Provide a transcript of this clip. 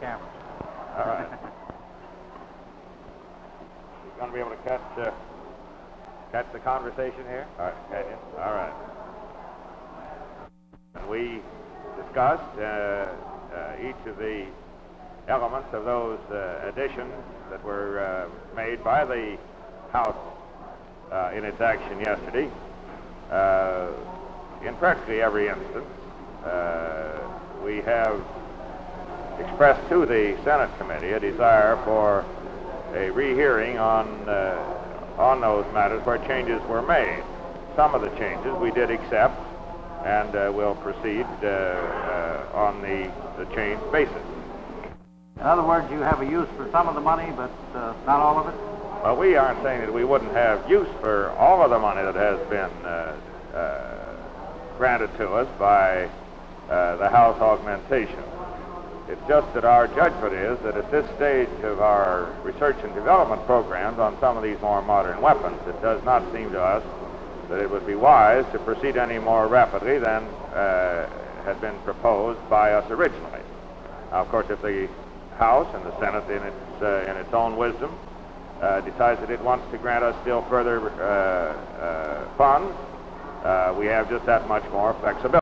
cameras. All right. You going to be able to catch, uh, catch the conversation here? All right, can you? All right. And we discussed uh, uh, each of the elements of those uh, additions that were uh, made by the House uh, in its action yesterday. Uh, in practically every instance, uh, we have expressed to the Senate committee a desire for a rehearing on uh, on those matters where changes were made. Some of the changes we did accept, and uh, will proceed uh, uh, on the the changed basis. In other words, you have a use for some of the money, but uh, not all of it? Well, we aren't saying that we wouldn't have use for all of the money that has been uh, uh, granted to us by uh, the House augmentation. It's just that our judgment is that at this stage of our research and development programs on some of these more modern weapons, it does not seem to us that it would be wise to proceed any more rapidly than uh, had been proposed by us originally. Now, of course, if the House and the Senate, in its uh, in its own wisdom, uh, decides that it wants to grant us still further uh, uh, funds, uh, we have just that much more flexibility.